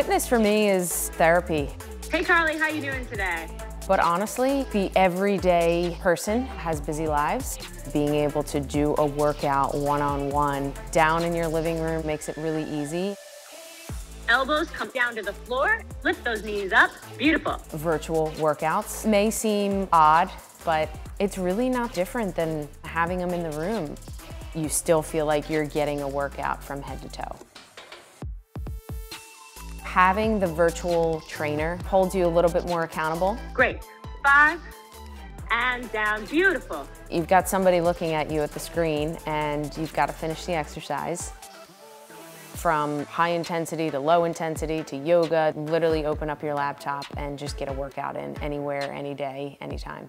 Fitness for me is therapy. Hey Carli, how you doing today? But honestly, the everyday person has busy lives. Being able to do a workout one-on-one -on -one down in your living room makes it really easy. Elbows come down to the floor, lift those knees up, beautiful. Virtual workouts may seem odd, but it's really not different than having them in the room. You still feel like you're getting a workout from head to toe. Having the virtual trainer holds you a little bit more accountable. Great. Five and down. Beautiful. You've got somebody looking at you at the screen and you've got to finish the exercise. From high intensity to low intensity to yoga, literally open up your laptop and just get a workout in anywhere, any day, anytime.